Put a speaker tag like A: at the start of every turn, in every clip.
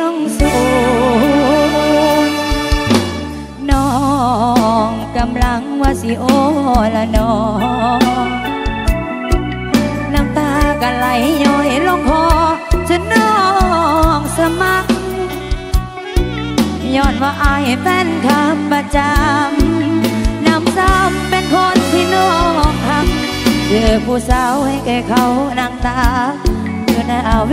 A: ลง กำลังว่าสิโอละน้องน้ำตาก็ไหลย้อยลงคอจนน้องสมัครย้อนว่าอายแฟนขับประจำนำซ้ำเป็นคนที่น้องหักเจอผู้สาวให้แก่เขานางตาอยู่หน้าเว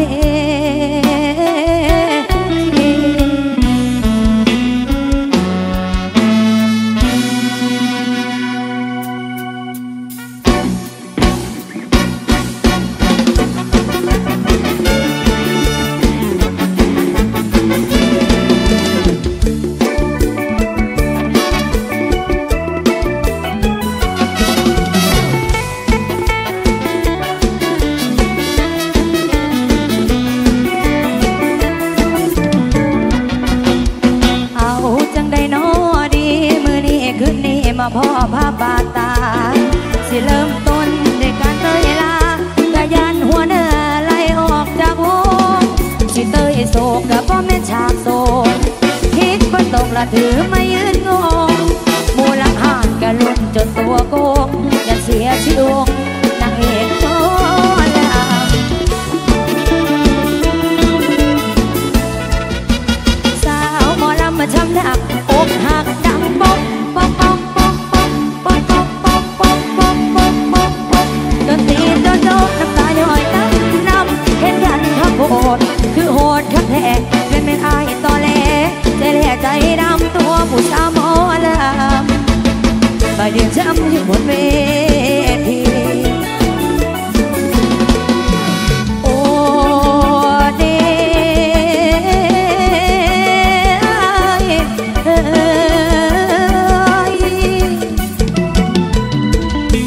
A: มาพ่อพาบาตา สิเริ่มต้นด้วยการเตยลากะยันหัวเนื้อไล่ออกจากวงสิเตยโศกกะพ่อแม่ฉากโศกคิดบ่ตกละถือไม่ยืน อยู่บนเวทีโอเดเอ้ย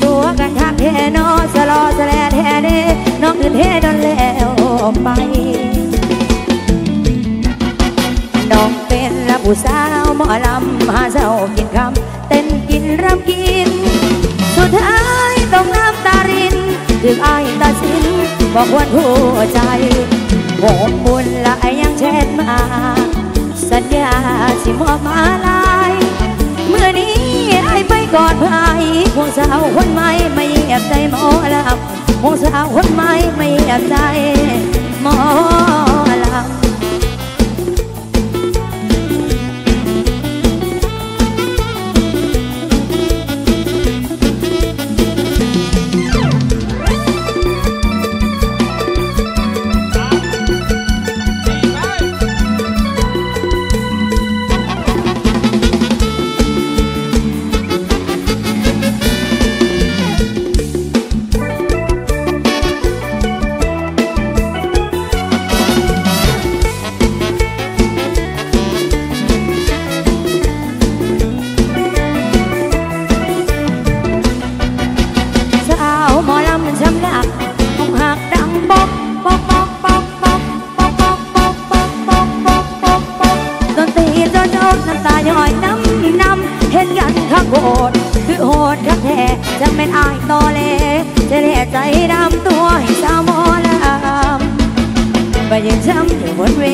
A: ตัวกันทักแท้นอสลอสแลแท้เด้น้องอื่นเทโดนแล้วไปน้องเป็นละผู้สาวหมอลำหาเศร้ากินคำ ดท้ายต้องน้ำตารินถึงอายตัดสินบอกควรหัวใจโหมบุญละยังแชทมา สัญญาสิมอบมาลายเมื่อนี้ไอ้ไปกอดพายพวงสาวคนใหม่ไม่แอบใจหมอลำพวงสาวคนใหม่ไม่แอบใจหมอลำ จังเป็นอายตอเลจะเล่ใจดำตัวให้สาวโมอลำไปยืนช้ำอยู่บนเว